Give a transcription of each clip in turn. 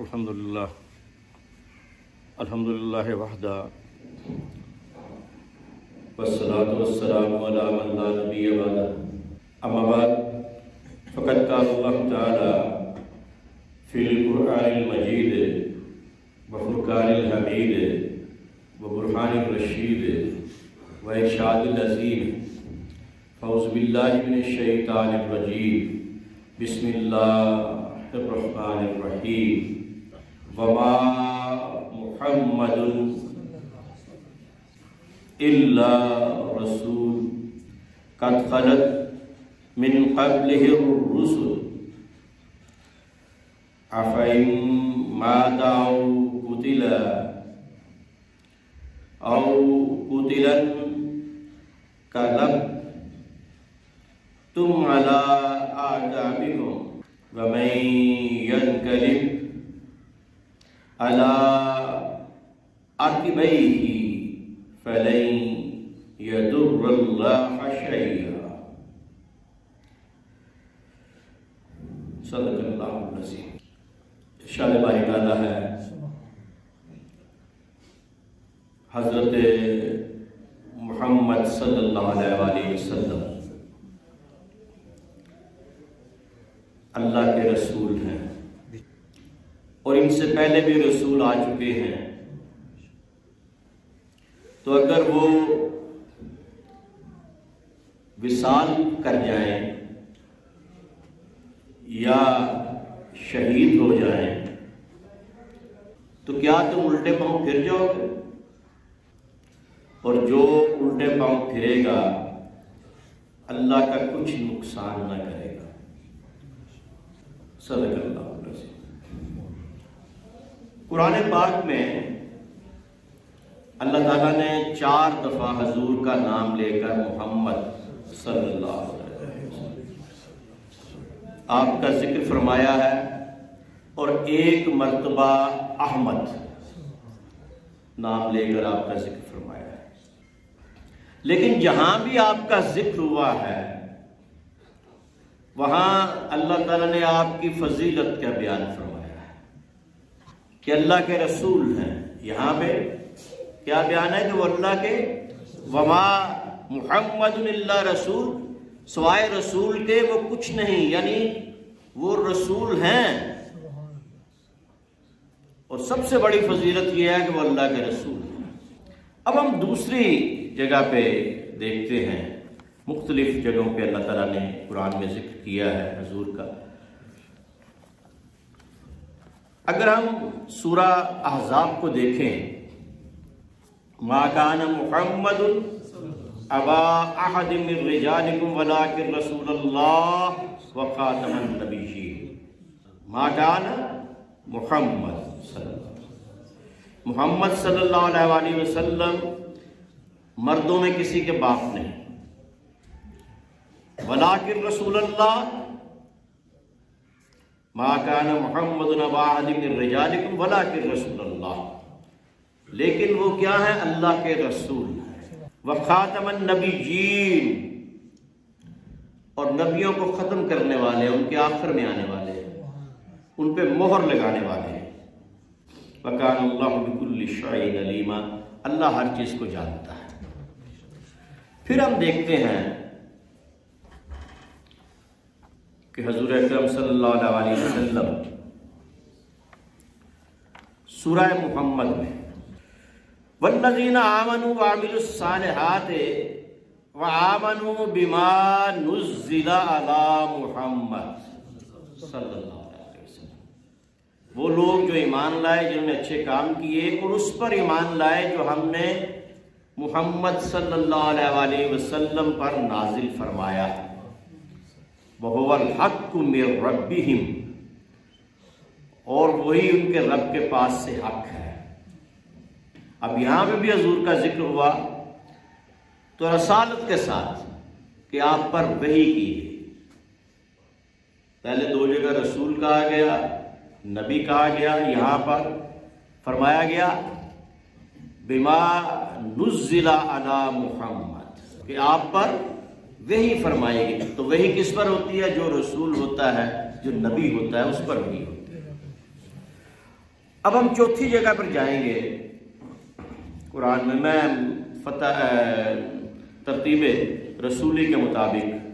الحمد لله الحمد لله وحده والصلاة والسلام على من لا نبي بعده أما بعد، فقد قال الله تعالى في القرآن المجيد وفرقان الحميد وبرهان الرشيد وإرشاد العظيم فأعوذ بالله من الشيطان الرجيم بسم الله الرحمن الرحيم وما محمد إلا رسول. قد خلت من قبله الرسل. أفإن مات أو قتل أو قتل انقلبتم على أعقابكم ومن على عقبيه فلن يضر الله شيئا صدق اللہ العظیم۔ ارشاد باری تعالیٰ ہے۔ حضرت محمد صلی اللہ علیہ وآلہ وسلم۔ اللہ کے رسول ہیں۔ اور ان سے پہلے بھی رسول آ چکے ہیں۔ تو اگر وہ وصال کر جائیں یا شہید ہو جائیں، تو کیا تم الٹے پاؤں پھر جاؤ گے؟ اور جو الٹے پاؤں پھرے گا، اللہ کا کچھ نقصان نہ کرے گا۔ صدق اللہ۔ قرآن پاک میں اللہ تعالیٰ نے چار دفعہ حضور کا نام لے کر محمد صلی اللہ علیہ وسلم۔ آپ کا ذکر فرمایا ہے اور ایک مرتبہ احمد نام لے کر آپ کا ذکر فرمایا ہے۔ لیکن جہاں بھی آپ کا ذکر ہوا ہے، وہاں اللہ تعالیٰ نے آپ کی فضیلت کا بیان فرمایا۔ کہ اللہ کے رسول ہیں۔ یہاں پہ کیا بیان ہے کہ وہ اللہ کے وما محمد اللہ رسول، سوائے رسول کے وہ کچھ نہیں یعنی وہ رسول ہیں۔ اور سب سے بڑی فضیلت یہ ہے کہ وہ اللہ کے رسول ہیں۔ اب ہم دوسری جگہ پہ دیکھتے ہیں۔ مختلف جگہوں پہ اللہ تعالیٰ نے قرآن میں ذکر کیا ہے حضور کا۔ اگر ہم سورہ احزاب کو دیکھیں، ما کان محمد ابا احد من رجالکم ولیکن رسول اللہ وخاتم النبیین۔ ما کان محمد صلی اللہ علیہ وسلم۔ محمد صلی اللہ علیہ وآلہ وسلم مردوں میں کسی کے باپ نہیں۔ ولیکن رسول اللہ ما کان محمد نبا عدم الرجالکم ولیکن رسول اللہ۔ لیکن وہ کیا ہے؟ اللہ کے رسول۔ وخاتم النبیین۔ اور نبیوں کو ختم کرنے والے، ان کے آخر میں آنے والے۔ ان پہ مہر لگانے والے۔ ہیں وکان اللہ بکل شعین علیمہ اللہ ہر چیز کو جانتا ہے۔ پھر ہم دیکھتے ہیں کہ حضور اکرم صلی اللہ علیہ وسلم سورہ محمد میں والذین آمنوا وعملوا الصالحات وآمنوا بما نزل على محمد صلی اللہ علیہ وسلم۔ وہ لوگ جو ایمان لائے، جنہوں نے اچھے کام کیے، اور اس پر ایمان لائے جو ہم نے محمد صلی اللہ علیہ وسلم پر نازل فرمایا۔ ہے وَهُوَ الْحَقُّ مِنْ رَبِّهِمْ۔ اور وہی ان کے رب کے پاس سے حق ہے۔ اب یہاں پہ بھی حضور کا ذکر ہوا۔ تو رسالت کے ساتھ کہ آپ پر وہی کی پہلے دو جگہ رسول کہا گیا، نبی کہا گیا، یہاں پر فرمایا گیا، بما نزل علی محمد۔ کہ آپ پر وہی فرمائے گی۔ تو وہی کس پر ہوتی ہے؟ جو رسول ہوتا ہے، جو نبی ہوتا ہے، اس پر وہی ہوتی ہے۔ اب ہم چوتھی جگہ پر جائیں گے۔ قرآن میں میں فتح ترتیب رسولی کے مطابق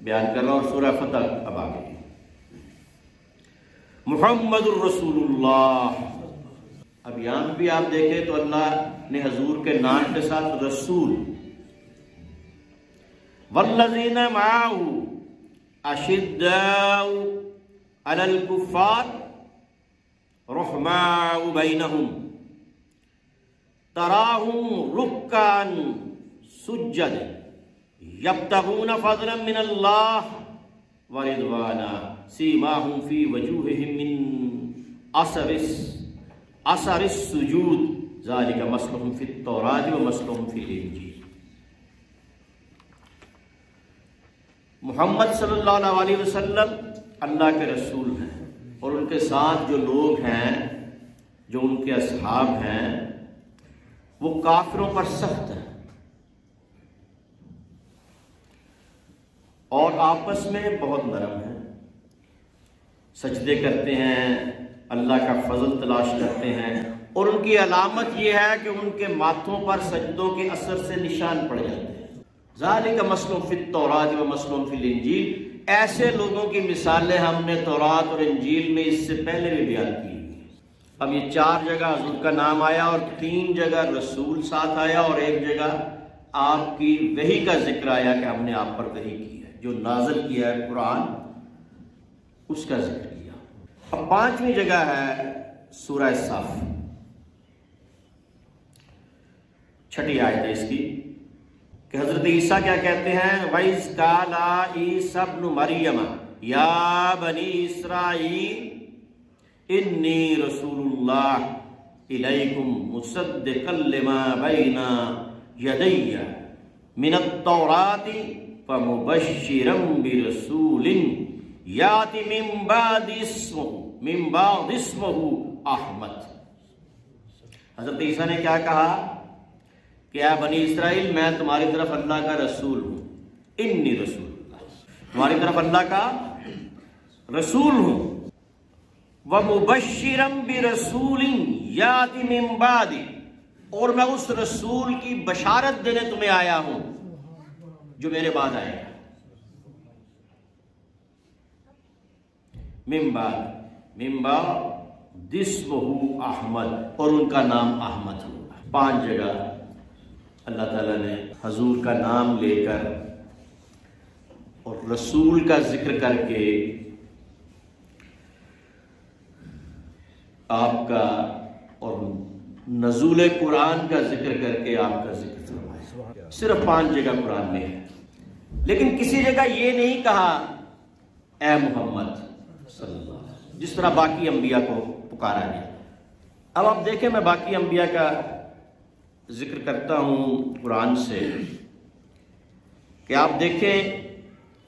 بیان کر رہا ہوں سورہ فتح اب آگے۔ محمد الرسول اللہ اب یہاں بھی آپ دیکھیں تو اللہ نے حضور کے نام کے ساتھ رسول والذین معاہو اشداء علی الكفار رحماء بینہم تراہم رکان سجد یبتغون فضلا من اللہ ورضوانا سیماہم فی وجوہہم من اثر اثر السجود ذالک مسلہم فی التوراج و مسلہم فی الانجیل محمد صلی اللہ علیہ وسلم اللہ کے رسول ہیں اور ان کے ساتھ جو لوگ ہیں، جو ان کے اصحاب ہیں، وہ کافروں پر سخت ہیں۔ اور آپس میں بہت نرم ہیں۔ سجدے کرتے ہیں، اللہ کا فضل تلاش کرتے ہیں۔ اور ان کی علامت یہ ہے کہ ان کے ماتھوں پر سجدوں کے اثر سے نشان پڑ جاتے ہیں۔ ذالک مسلم فی التورات و مسلم فی الانجیل۔ ایسے لوگوں کی مثالیں ہم نے تورات اور انجیل میں اس سے پہلے بھی بیان کی۔ اب یہ چار جگہ حضور کا نام آیا اور تین جگہ رسول ساتھ آیا اور ایک جگہ آپ کی وہی کا ذکر آیا کہ ہم نے آپ پر وہی کی ہے۔ جو نازل کیا ہے قرآن، اس کا ذکر کیا۔ اب پانچویں جگہ ہے سورہ صف چھٹی آیت ہے اس کی۔ کہ حضرت عیسیٰ کیا کہتے ہیں؟ وَإِذْ قَالَ عِيسَى ابْنُ مَرْيَمَ يَا بَنِي إِسْرَائِيلِ إِنِّي رَسُولُ اللَّهِ إِلَيْكُمْ مُصَدِّقًا لِمَا بَيْنَ يَدَيَّ مِنَ التَّوْرَاتِ فَمُبَشِّرًا بِرَسُولٍ يَأْتِي مِن بَعْدِ اسْمُهُ، مِن بَعْدِ اسْمُهُ احمد حضرت عیسیٰ نے کیا کہا؟ کہ اے بنی اسرائیل، میں تمہاری طرف اللہ کا رسول ہوں۔ انی رسول اللہ۔ تمہاری طرف اللہ کا رسول ہوں۔ وَمُبَشِّرًا بِرَسُولٍ يَاتِ مِن بَعْدِ اور میں اس رسول کی بشارت دینے تمہیں آیا ہوں، جو میرے بعد آئے گا۔ من بعد من بعد دسمہو احمد، اور ان کا نام احمد ہوگا۔ پانچ جگہ۔ اللہ تعالیٰ نے حضور کا نام لے کر اور رسول کا ذکر کر کے آپ کا اور نزول قرآن کا ذکر کر کے آپ کا ذکر فرمایا۔ صرف پانچ جگہ قرآن میں ہے۔ لیکن کسی جگہ یہ نہیں کہا، اے محمد صلی اللہ علیہ وسلم، جس طرح باقی انبیاء کو پکارا گیا۔ اب آپ دیکھیں میں باقی انبیاء کا ذکر کرتا ہوں قرآن سے کہ آپ دیکھیں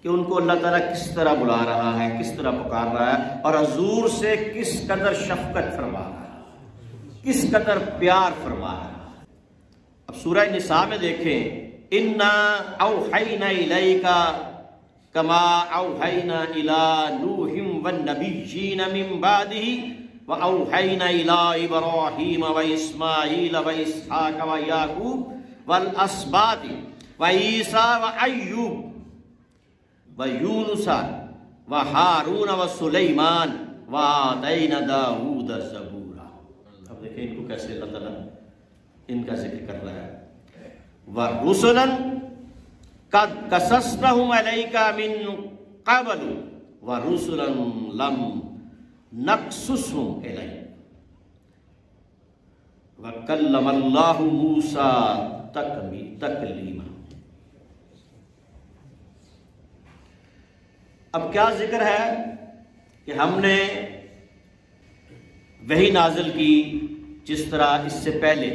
کہ ان کو اللہ تعالیٰ کس طرح بلا رہا ہے، کس طرح پکار رہا ہے اور حضور سے کس قدر شفقت فرما رہا ہے، کس قدر پیار فرما رہا ہے۔ اب سورہ نساء میں دیکھیں، انا اوحینا الیکا کما اوحینا الی نوح والنبیین من بعده وأوحينا إلى إبراهيم وإسماعيل وإسحاق ويعقوب والأسباط وعيسى وأيوب ويونس وهارون وسليمان وآتينا داود زبورا. اب دیکھیں ان کو کیسے اللہ تعالیٰ ان کا ذکر کر رہا ہے. وَرُسُلًا قَدْ قَسَسْنَهُمْ عَلَيْكَ مِن قَبْلُ وَرُسُلًا لَمْ نقصصهم إليه. وکلم اللہ موسیٰ تکلیما اب کیا ذکر ہے کہ ہم نے وہی نازل کی جس طرح اس سے پہلے،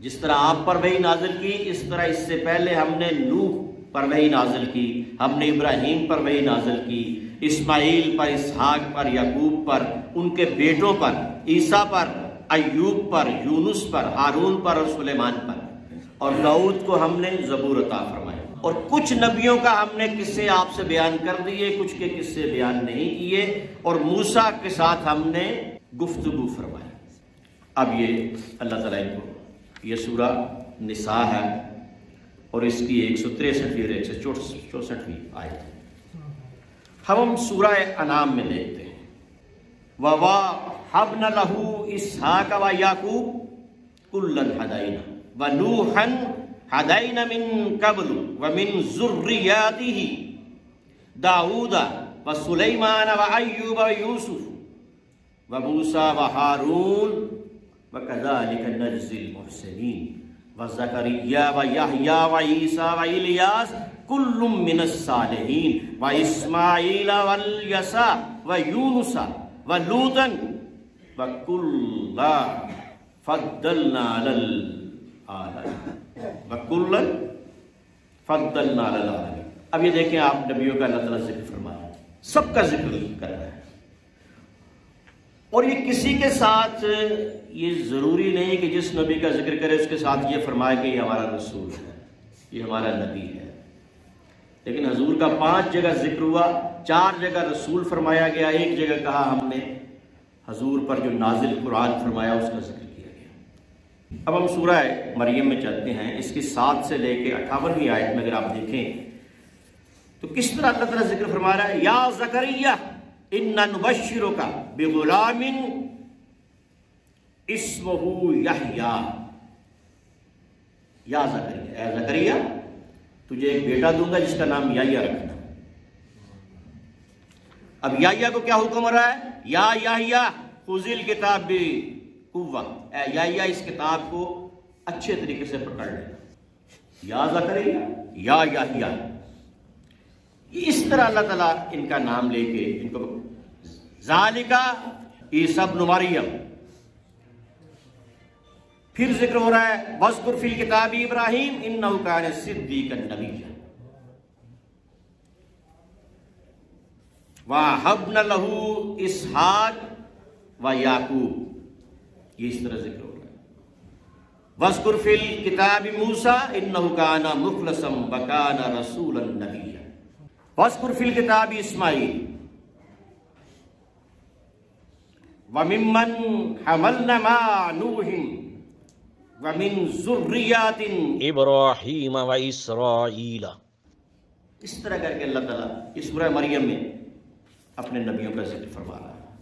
جس طرح آپ پر وہی نازل کی، اس طرح اس سے پہلے ہم نے نوح پر وہی نازل کی، ہم نے ابراہیم پر وہی نازل کی، اسماعیل پر، اسحاق پر، یعقوب پر، ان کے بیٹوں پر، عیسیٰ پر، ایوب پر، یونس پر، ہارون پر اور سلیمان پر۔ اور داؤد کو ہم نے زبور عطا فرمایا۔ اور کچھ نبیوں کا ہم نے قصے آپ سے بیان کر دیے، کچھ کے قصے بیان نہیں کیے۔ اور موسا کے ساتھ ہم نے گفتگو فرمایا اب یہ اللہ تعالیٰ کو، یہ سورہ نساء ہے۔ اور اس کی ایک سو تریسٹویں اور ایک سو چونسٹھویں آئے تھے۔ ہم سورہ انعام میں دیکھتے ہیں۔ ووا حب نہ لہو اسحاق و یاقوب کلن ہدائنا و نوحن ہدائنا من قبل ومن ذریاته داود و سلیمان و ایوب و یوسف و موسیٰ و ہارون و کذالک نجزی المحسنین و زکریہ و یحییٰ و عیسیٰ و الیاس کل من الصالحین و اسماعیل و الیسا و یونس و لوتن و کل فضلنا بکلن فضلنا للعالمین اب یہ دیکھیں آپ نبیوں کا اللہ تعالیٰ ذکر فرمایا سب کا ذکر کر رہا ہے۔ اور یہ کسی کے ساتھ یہ ضروری نہیں کہ جس نبی کا ذکر کرے اس کے ساتھ یہ فرمائے کہ یہ ہمارا رسول ہے، یہ ہمارا نبی ہے۔ لیکن حضور کا پانچ جگہ ذکر ہوا، چار جگہ رسول فرمایا گیا، ایک جگہ کہا ہم نے، حضور پر جو نازل قرآن فرمایا اس کا ذکر کیا گیا۔ اب ہم سورہ مریم میں چلتے ہیں، اس کی سات سے لے کے اٹھاونویں آیت میں اگر آپ دیکھیں، تو کس طرح اللہ تعالیٰ ذکر فرما رہا ہے؟ یا زکریہ ان نبشروں کا بے غلام یا زکریہ اے زکریہ تجھے ایک بیٹا دوں گا جس کا نام یحییٰ رکھنا۔ اب یحییٰ کو کیا حکم رہا ہے؟ یا یحییٰ خزل کتاب بھی قوت اے یحییٰ اس کتاب کو اچھے طریقے سے پکڑ لے۔ یا زکریہ یا یحییٰ اس طرح اللہ تعالیٰ ان کا نام لے کے ان کو ذالکا عیسب مریم۔ پھر ذکر ہو رہا ہے وَذْكُرْ فِي الْكِتَابِ ابراہیم اِنَّهُ كَانَ صِدِّيقًا نَبِيًّا وَحَبْنَ لَهُ اسحاق وَيَعْقُوب یہ اس طرح ذکر ہو رہا ہے۔ وَذْكُرْ فِي الْكِتَابِ مُوسَى اِنَّهُ كَانَ مُخْلَصًا وَكَانَ رَسُولًا نَبِيًّا وَذْكُرْ فِي الْكِتَابِ اسماعیل۔ وَمِمَّنْ حَمَلْنَ مَا نُوحٍ وَمِن ذُرِّيَّاتٍ ابراہیم و اسرائیل۔ اس طرح کر کے اللہ تعالیٰ اس سورہ مریم میں اپنے نبیوں کا ذکر فرما رہا ہے۔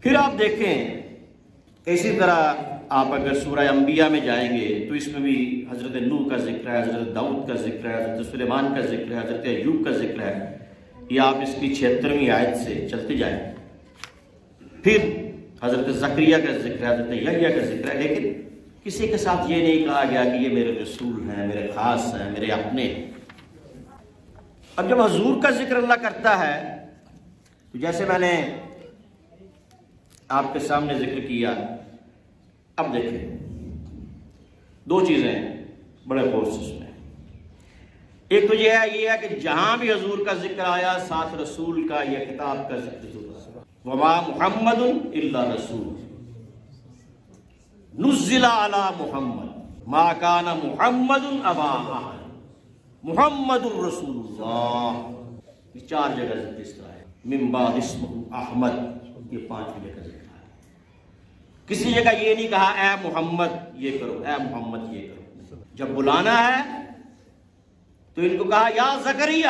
پھر آپ دیکھیں اسی طرح آپ اگر سورہ انبیاء میں جائیں گے تو اس میں بھی حضرت نوح کا ذکر ہے حضرت داؤد کا ذکر ہے حضرت سلیمان کا ذکر ہے حضرت ایوب کا ذکر ہے۔ یہ آپ اس کی چھہترویں آیت سے چلتے جائیں۔ پھر حضرت زکریہ کا ذکر ہے حضرت یحییٰ کا ذکر ہے، لیکن کسی کے ساتھ یہ نہیں کہا گیا کہ یہ میرے رسول ہیں، میرے خاص ہیں، میرے اپنے۔ اب جب حضور کا ذکر اللہ کرتا ہے، تو جیسے میں نے آپ کے سامنے ذکر کیا، اب دیکھیں۔ دو چیزیں بڑے کورسز میں ایک تو یہ ہے یہ ہے کہ جہاں بھی حضور کا ذکر آیا، ساتھ رسول کا یا کتاب کا ذکر ضرور وما محمد اللہ رسول۔ نزل علی محمد۔ ما کان محمد ابا محمد الرسول۔ اللہ یہ چار جگہ ذکر اس طرح ہے۔ من بعد احمد۔ یہ پانچ جگہ کا ذکر ہے۔ کسی جگہ یہ نہیں کہا، اے محمد، یہ کرو۔ اے محمد، یہ کرو۔ جب بلانا ہے تو ان کو کہا، یا زکریہ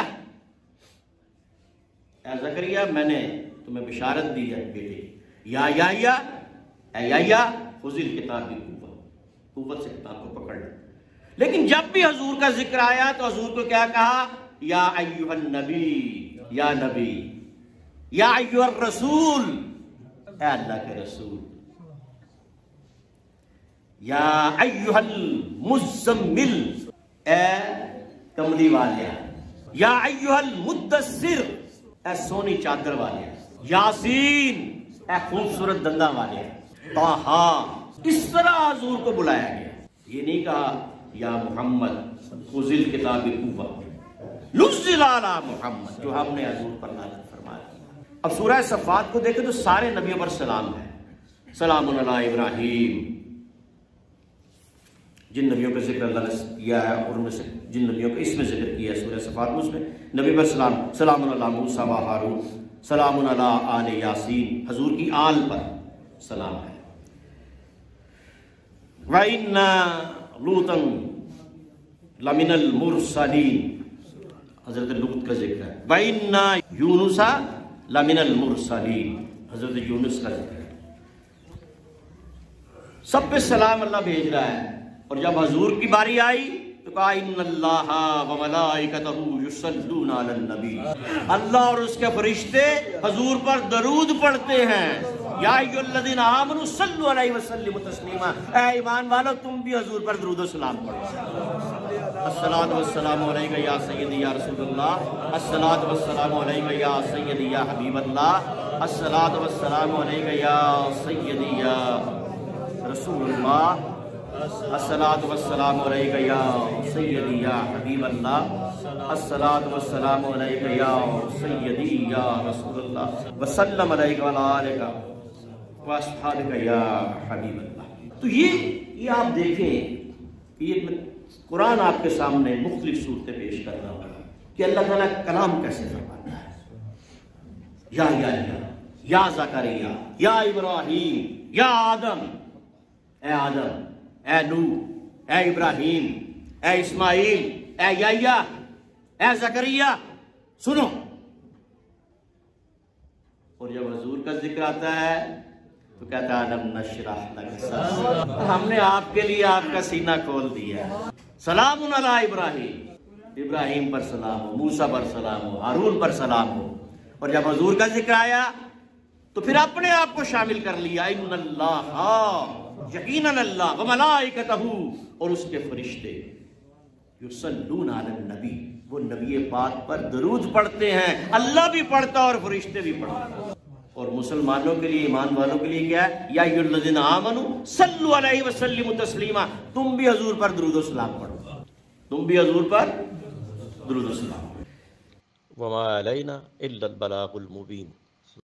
اے زکریہ میں نے تمہیں بشارت دی ہے بیٹے یا یا یا اے یا یا فضل کتاب کی قوت۔ قوت سے کتاب کو پکڑ لے لیکن جب بھی حضور کا ذکر آیا تو حضور کو کیا کہا؟ یا ایوہ النبی، یا نبی، یا ایوہ الرسول۔ اے اللہ کے رسول۔ یا ایوہ المزمل۔ اے کملی والے یا ایوہ المدثر، اے سونی چادر والے یاسین، اے خوبصورت دندہ والے تاہا اس طرح حضور کو بلایا گیا۔ یہ نہیں کہا، یا محمد خزل کتاب قوت لزل علی محمد، جو ہم نے حضور پر نازل فرما فرمایا۔ اب سورہ صفات کو دیکھیں تو سارے نبیوں پر سلام ہے۔ سلام علی ابراہیم۔ جن نبیوں کا ذکر اللہ نے کیا ہے اور ان میں سے جن نبیوں کا اس میں ذکر کیا ہے سورہ صفات میں اس میں نبی پر سلام سلام علیہ موسیٰ و ہارون، سلام علیہ آل یاسین، حضور کی آل پر سلام ہے۔ وَإِنَّا لُوتًا لَمِنَ الْمُرْسَلِينَ حضرت لوت کا ذکر ہے۔ وَإِنَّا يُونُسَ لَمِنَ الْمُرْسَلِينَ حضرت یونس کا ذکر ہے۔ سب پہ سلام اللہ بھیج رہا ہے۔ اور جب حضور کی باری آئی تو کہا، ان اللہ و ملائکتہ یصلون علی النبی. اللہ اور اس کے فرشتے حضور پر درود پڑھتے ہیں۔ یا ایھا الذین آمنوا صلوا علیہ وسلم تسلیما۔ اے ایمان والو، تم بھی حضور پر درود و سلام پڑھو۔ الصلاۃ والسلام علیک یا سیدی یا رسول اللہ۔ الصلاۃ والسلام علیک یا سیدی یا حبیب اللہ۔ الصلاۃ والسلام علیک یا سیدی یا رسول اللہ۔ الصلاۃ والسلام علیک یا سیدی یا حبیب اللہ الصلاۃ والسلام علیک یا سیدی یا رسول اللہ وسلم علیک وعلی آلک یا حبیب اللہ تو یہ یہ آپ دیکھیں، یہ قرآن آپ کے سامنے مختلف صورتیں پیش کر رہا ہوگا کہ اللہ تعالیٰ کلام کیسے فرماتا ہے۔ یا یا یا یا زکریا، یا ابراہیم، یا آدم۔ اے آدم اے نو اے ابراہیم، اے اسماعیل، اے یا اے زکریہ، سنو۔ اور جب حضور کا ذکر آتا ہے، تو کہتا ہے علم نشرح لک ہم نے آپ کے لیے آپ کا سینہ کھول دیا سلام علی ابراہیم۔ ابراہیم پر سلام ہو، موسیٰ پر سلام ہو، ہارون پر سلام ہو۔ اور جب حضور کا ذکر آیا، تو پھر اپنے آپ کو شامل کر لیا۔ ان اللہ یقیناً اللہ و اور اس کے فرشتے یصلون علی النبی، وہ نبی پاک پر درود پڑھتے ہیں۔ اللہ بھی پڑھتا اور فرشتے بھی پڑھتے ہیں۔ اور مسلمانوں کے لیے، ایمان والوں کے لیے کیا ہے؟ یا ایھا الذین آمنوا، صلوا علیہ وسلم تسلیما۔ تم بھی حضور پر درود و سلام پڑھو۔ تم بھی حضور پر درود و سلام وما علينا إلا البلاغ المبين